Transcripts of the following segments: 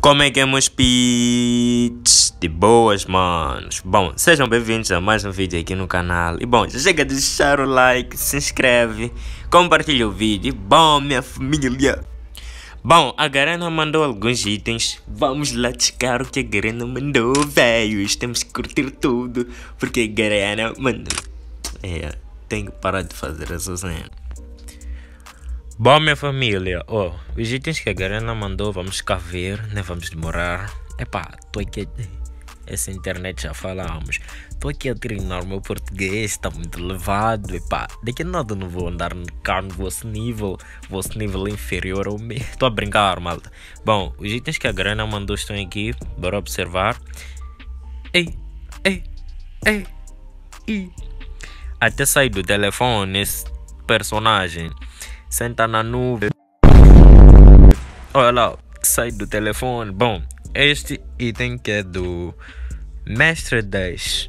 Como é que é, meus pits? De boas, manos. Bom, sejam bem-vindos a mais um vídeo aqui no canal. E bom, já chega de deixar o like, se inscreve, compartilha o vídeo. Bom, minha família. Bom, a Garena mandou alguns itens. Vamos lá checar o que a Garena mandou, velhos. Temos que curtir tudo, porque a Garena mandou. É, tem que parar de fazer essa cena. Bom, minha família, oh, os itens que a Garena mandou, vamos cá ver, né? Vamos demorar. Epá, tô aqui. Essa internet já falamos. Tô aqui a treinar o meu português, está muito elevado. Epá, daqui a nada não vou andar cá no vosso nível, vosso nível inferior ao meu. Tô a brincar, malta. Bom, os itens que a Garena mandou estão aqui, bora observar. Ei, ei, ei, ei. Até sair do telefone esse personagem senta na nuvem. Olha lá, sai do telefone. Bom, este item que é do mestre das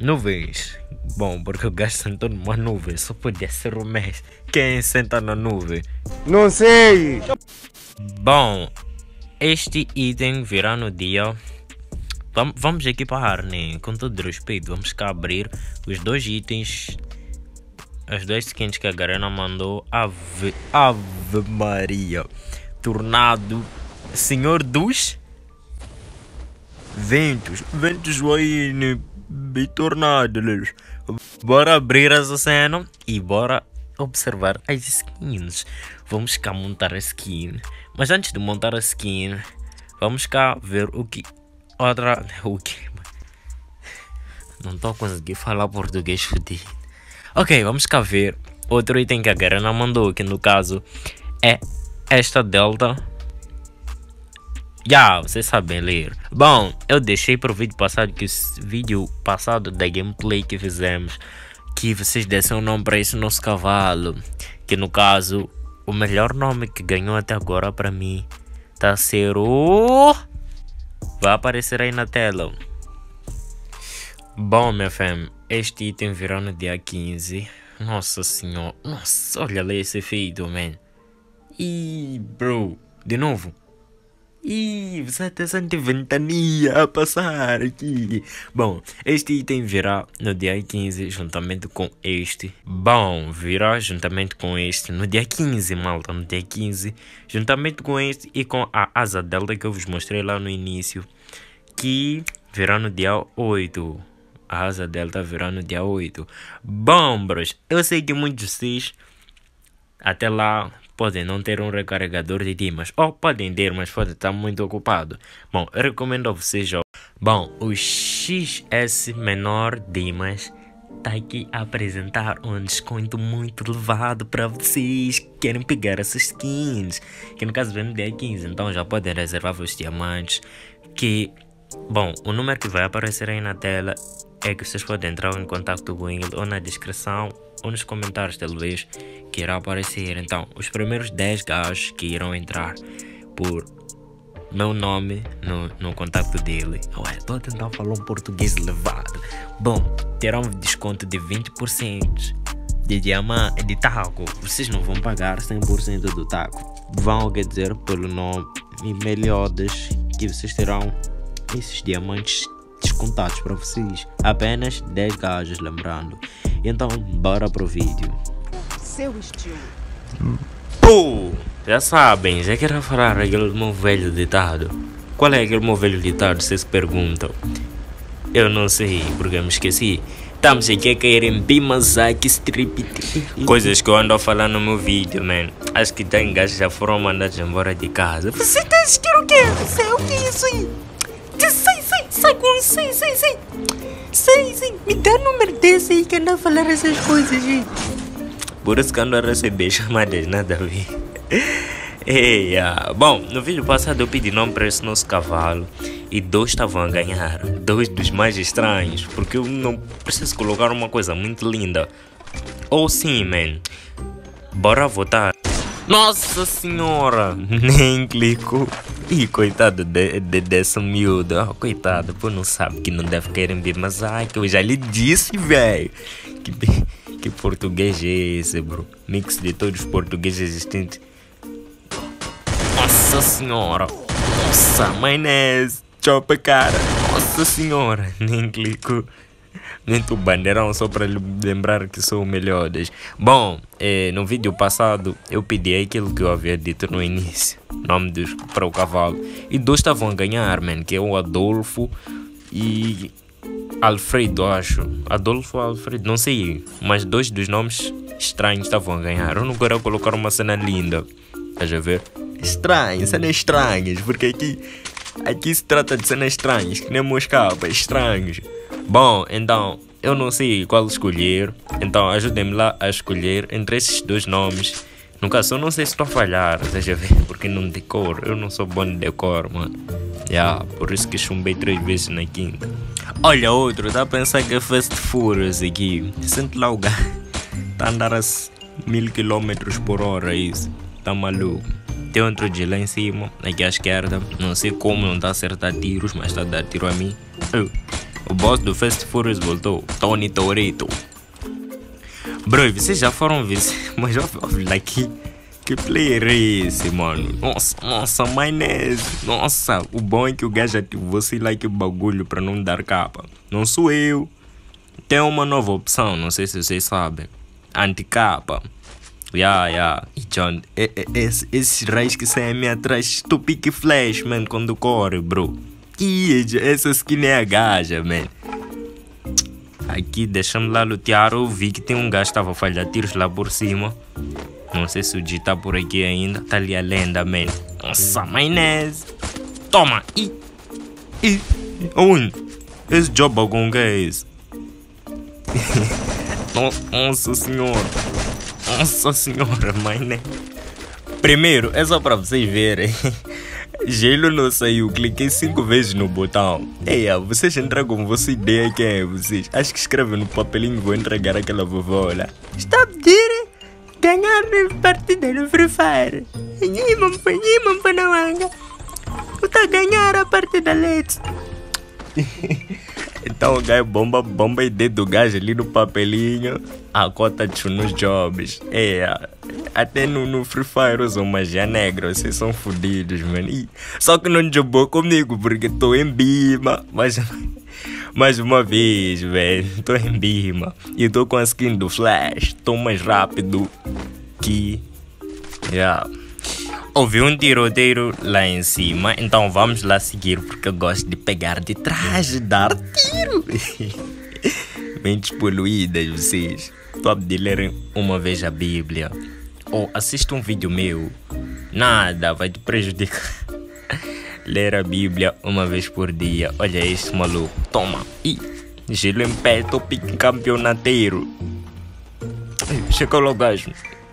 nuvens. Bom, porque o gajo sentou numa nuvem, só podia ser o mestre. Quem senta na nuvem? Não sei! Bom, este item virá no dia. Vamos equipar, né? Com todo respeito, vamos cá abrir os dois itens as duas skins que a Garena mandou. Ave, Ave Maria. Tornado. Senhor dos ventos. Ventos aí bem tornados. Bora abrir essa cena e bora observar as skins. Vamos cá montar a skin. Mas antes de montar a skin, vamos cá ver o que. Outra. O que? Não estou a conseguir falar português fodido. Ok, vamos cá ver. Outro item que a Garena mandou, que no caso é esta Delta. Já, yeah, vocês sabem ler. Bom, eu deixei para o vídeo passado, que o vídeo passado da gameplay que fizemos, que vocês dessem o um nome para esse nosso cavalo. Que no caso, o melhor nome que ganhou até agora para mim tá a ser o... Vai aparecer aí na tela. Bom, minha fam, este item virá no dia 15. Nossa senhora. Nossa, olha lá esse efeito, man. E bro, de novo. Ih, você até sente ventania a passar aqui. Bom, este item virá no dia 15 juntamente com este. Bom, virá juntamente com este no dia 15, malta. No dia 15, juntamente com este e com a asa delta que eu vos mostrei lá no início. Que virá no dia 8 a asa delta virá no dia 8. Bom, bros, eu sei que muitos de vocês até lá podem não ter um recarregador de dimas, ou podem ter, mas podem estar muito ocupado. Bom, eu recomendo a vocês, ó. Bom, o XS menor dimas está aqui a apresentar um desconto muito elevado para vocês que querem pegar essas skins, que no caso vem dia 15, então já podem reservar os diamantes, que Bom, o número que vai aparecer aí na tela é que vocês podem entrar em contato com ele ou na descrição ou nos comentários talvez que irá aparecer. Então, os primeiros 10 gajos que irão entrar por meu nome no, no contato dele. Ué, estou a tentar falar um português elevado. Bom, terão um desconto de 20% de diamante, de taco. Vocês não vão pagar 100% do taco. Vão, quer dizer, pelo nome melhores que vocês terão esses diamantes descontados para vocês. Apenas 10 gajos, lembrando. Então, bora pro vídeo. Seu estilo. Pô, já sabem, já quero falar aquele meu velho ditado. Qual é aquele meu velho ditado, vocês perguntam? Eu não sei, porque eu me esqueci. Estamos aqui a cair em Bimazaki Strip. Coisas que eu ando a falar no meu vídeo, man. Acho que tem gajos já foram mandados embora de casa. Você tá assistindo o quê? Sei o que é isso aí? Sai, sai, com sai, sai, sai. Sai. Me dá número desse aí que anda a falar essas coisas aí. Por isso que ando a receber chamadas, nada a ver. Ei, ah. Bom, no vídeo passado eu pedi nome para esse nosso cavalo e dois estavam a ganhar. Dois dos mais estranhos, porque eu não preciso colocar uma coisa muito linda. Ou sim, man. Bora votar. Nossa senhora! Nem clicou. E coitado de, de, dessa miúda. Oh, coitado, pô, não sabe que não deve querer ver, mas ai, que eu já lhe disse, velho. Que, que português é esse, bro? Mix de todos os portugueses existentes. Nossa senhora! Nossa, maionese, chopa cara. Nossa senhora, nem clico. Tu bandeirão só para lembrar que sou o melhor. Bom, eh, no vídeo passado eu pedi aquilo que eu havia dito no início. Nome dos, para o cavalo. E dois estavam a ganhar, man, que é o Adolfo e Alfredo, acho. Adolfo Alfredo, não sei. Mas dois dos nomes estranhos estavam a ganhar. Eu não quero colocar uma cena linda. Estás a ver? Estranho, cenas estranhas, porque aqui, aqui se trata de cenas estranhas, que nem moscapa, estranhos. Bom, então, eu não sei qual escolher, então ajudem-me lá a escolher entre esses dois nomes. No caso, eu não sei se estou a falhar, estás a ver? Porque não decoro, eu não sou bom de decor, mano. Yeah, por isso que chumbei três vezes na quinta. Olha outro, tá a pensar que é Fast Furious aqui. Sente lá o gajo. Tá a andar a mil quilômetros por hora, isso. Tá maluco. Tem outro de lá em cima, aqui à esquerda. Não sei como não tá a acertar tiros, mas tá a dar tiro a mim. O boss do Fast Furious voltou. Tony Toretto. Bro, vocês já foram ver, mas olha aqui. Que player é esse, mano? Nossa, nossa, maionese. Nossa, o bom é que o gajo ativou sei lá que bagulho pra não dar capa. Não sou eu. Tem uma nova opção, não sei se vocês sabem. Anticapa. Yeah, yeah. E John, esse, esses raios que saem atrás, tu pique flash, man, quando corre, bro. Que essa skin é a gaja, man. Aqui, deixa-me lá lutear. Eu vi que tem um gajo que estava a falhar tiros lá por cima. Não sei se o G tá por aqui ainda. Tá ali a lenda, man. Nossa, maionese. Toma. E. E. Onde? Esse job que é esse? Nossa senhora. Nossa senhora, maionese. Primeiro, é só pra vocês verem. Gelo não saiu, cliquei cinco vezes no botão. Ei, vocês entraram com vossa ideia quem é vocês? Acho que escreve no papelinho vou entregar aquela vovó lá. Stop dire! ganhar partida no Free Fire. Nhimam foi nhimam foi na wanga. Tu tá ganhar a partida Let's. então o gajo bomba, bomba e dedo do gajo ali no papelinho. A cota de nos jobs. É, até no, no Free Fire usam magia negra. Vocês são fodidos, mano. E, só que não jogou comigo porque tô em Bima. Mas mais uma vez, velho. Tô em Bima. E tô com a skin do Flash. Tô mais rápido que. Yeah. Ouvi um tiroteiro lá em cima, então vamos lá seguir porque eu gosto de pegar de trás e dar tiro. Mentes poluídas, vocês. Top de ler uma vez a Bíblia. Ou assista um vídeo meu. Nada vai te prejudicar ler a Bíblia uma vez por dia. Olha esse maluco. Toma. Ih, gelo em pé, tô campeonateiro. Chegou lá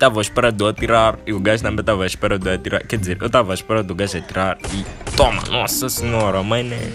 o gajo. Tava esperando atirar e o gajo também tava esperando atirar. Quer dizer, eu tava esperando o gajo atirar e toma. Nossa senhora, mãe, né?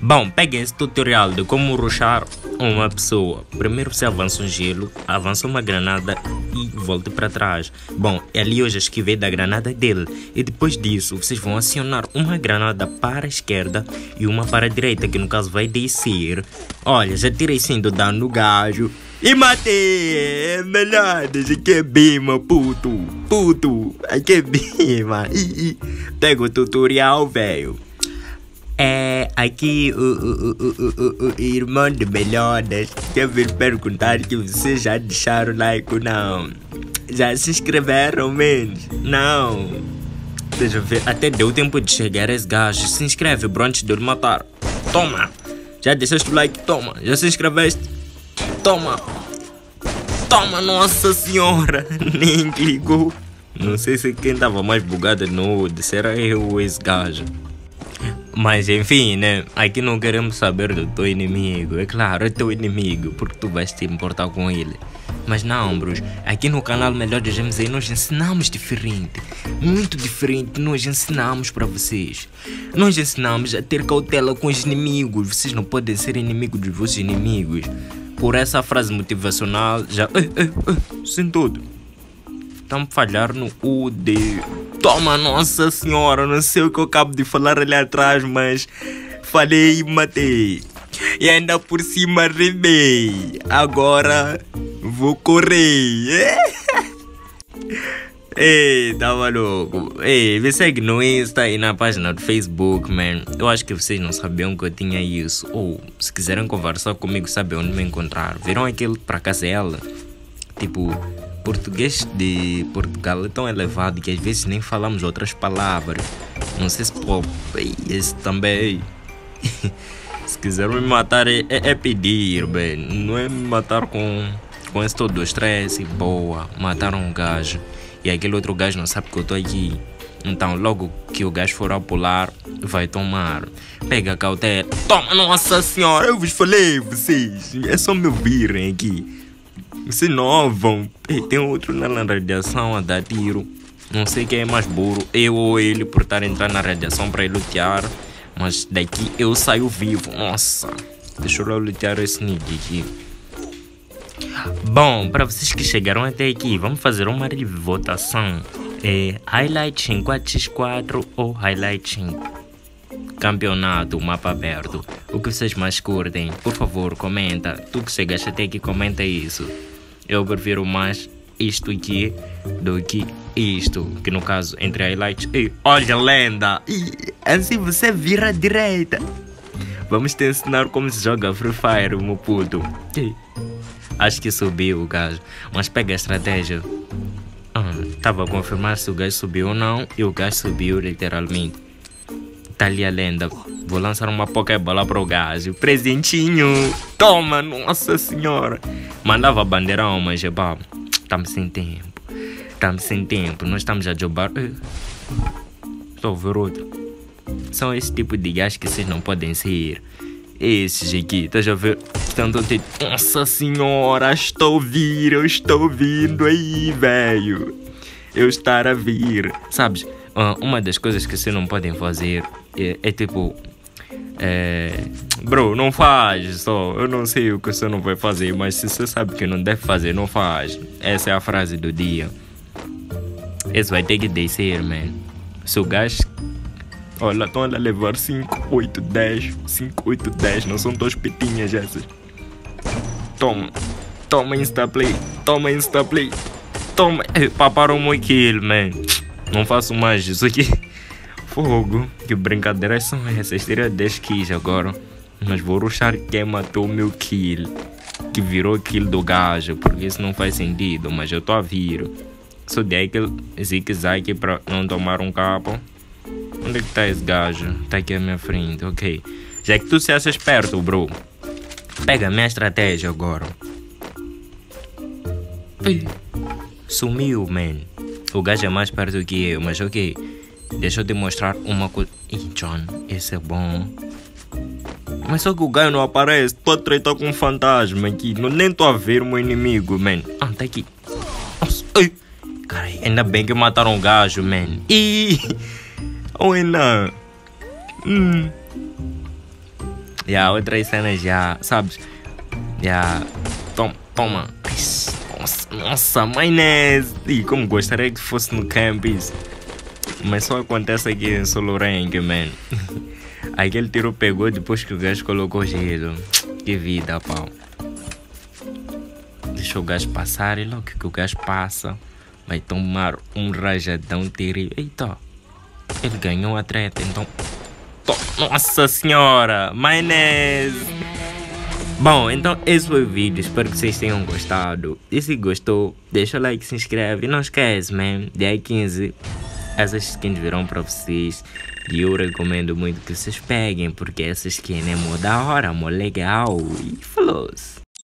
Bom, peguem esse tutorial de como ruxar uma pessoa. Primeiro você avança um gelo, avança uma granada e volte para trás. Bom, é ali eu já esquivei da granada dele. E depois disso, vocês vão acionar uma granada para a esquerda e uma para a direita, que no caso vai descer. Olha, já tirei sim do dano no gajo. E matei! É melhor, aqui é bima, puto! Puto! É bima! Pega o tutorial, velho! É, aqui o, o, o, o, irmão de Melhodas quer vir perguntar que vocês já deixaram like ou não. Já se inscreveram, menos? Não. Deixa eu ver, até deu tempo de chegar esse gajo. Se inscreve, bro, antes de matar. Toma. Já deixaste o like? Toma. Já se inscreveste? Toma. Toma, nossa senhora. Nem clicou. Não sei se quem tava mais bugado no se era eu ou esse gajo. Mas enfim, né? Aqui não queremos saber do teu inimigo. É claro, é teu inimigo, porque tu vais te importar com ele. Mas não, bros, aqui no canal Melhor de GMZ nós ensinamos diferente. Muito diferente, nós ensinamos para vocês. Nós ensinamos a ter cautela com os inimigos. Vocês não podem ser inimigos dos vossos inimigos. Por essa frase motivacional, já. sem tudo. Estamos falhar no U de Toma, nossa senhora, não sei o que eu acabo de falar ali atrás, mas falei e matei. E ainda por cima rimei. Agora vou correr. Ei, tá maluco. Ei, me segue no Insta e na página do Facebook, man. Eu acho que vocês não sabiam que eu tinha isso. Ou, se quiserem conversar comigo, sabem onde me encontrar. Viram aquele pra casela? Tipo, português de Portugal é tão elevado que às vezes nem falamos outras palavras. Não sei se pô, esse também. se quiser me matar é, é, é pedir, bem. Não é me matar com, com esse todo estresse. Boa, mataram um gajo e aquele outro gajo não sabe que eu tô aqui. Então, logo que o gajo for a pular, vai tomar. Pega a cautela. Toma, nossa senhora, eu vos falei, vocês. É só me ouvirem aqui. Vocês não. Tem outro na radiação a dar tiro. Não sei quem é mais burro, eu ou ele, por estar entrando na radiação para lutear. Mas daqui eu saio vivo. Nossa, deixa eu lutear esse nigga aqui. Bom, para vocês que chegaram até aqui, vamos fazer uma votação. É highlight em 4x4 ou highlight campeonato, mapa aberto. O que vocês mais curtem? Por favor, comenta. Tu que chegaste até aqui, comenta isso. Eu prefiro mais isto aqui do que isto. Que no caso, entre highlights. E olha, lenda! E assim você vira à direita. Vamos te ensinar como se joga Free Fire, meu puto. E, Acho que subiu o gajo. Mas pega a estratégia. Ah, a confirmar se o gajo subiu ou não. E o gajo subiu literalmente. Tá ali a lenda. Vou lançar uma pokebola para o gajo. Presentinho. Toma, nossa senhora. Mandava bandeirão, mas pá, estamos sem tempo. Estamos sem tempo. Nós estamos a jobar. Estou a ver outro. São esse tipo de gajos que vocês não podem ser. Esses aqui, tá já ver? Tanto te... Nossa senhora, estou vir, eu estou vindo aí, velho. Eu estar a vir. Sabes, ah, uma das coisas que vocês não podem fazer é, é tipo. É, bro, não faz só. Eu não sei o que você não vai fazer, mas se você sabe que não deve fazer, não faz. Essa é a frase do dia. Esse vai ter que descer, man. Se o gajo Olha, estão a levar 5, 8, 10. 5, 8, 10. Não são duas petinhas essas. Toma. Toma instaplay. Toma instaplay. Toma. Paparam o meu kill, man. Não faço mais isso aqui. Fogo. Que brincadeiras são essas? Teria 10 kills agora. Mas vou ruxar quem matou meu kill. Que virou kill do gajo. Porque isso não faz sentido. Mas eu tô a vir. Só dei aquele zigue-zague pra não tomar um capo. Onde é que tá esse gajo? Tá aqui à minha frente, ok. Já que tu se achas perto, bro. Pega a minha estratégia agora. Sumiu, man. O gajo é mais perto que eu, mas ok. Deixa eu te mostrar uma coisa. Ih, John, esse é bom. Mas só que o gajo não aparece. Tô a tretar com um fantasma aqui. Não, nem tô a ver o meu inimigo, man. Ah, tá aqui. Nossa, ai. Cara, ainda bem que mataram o gajo, man. Ih. Ou ainda. Hum. E yeah, outras cenas já, sabes? Já. Toma, toma. Nossa, nossa, maionese. E como gostaria que fosse no campus. Mas só acontece aqui em Solo Rank, man. Aquele tiro pegou depois que o gajo colocou gelo. Que vida, pau. Deixa o gajo passar e logo que o gajo passa, vai tomar um rajadão terrível. Eita. Ele ganhou a treta, então. Nossa senhora! Maionese! Bom, então esse foi o vídeo. Espero que vocês tenham gostado. E se gostou, deixa o like, se inscreve. E não esquece, man. Dia 15, essas skins virão para vocês. E eu recomendo muito que vocês peguem, porque essa skin é mó da hora, mó legal. E falou!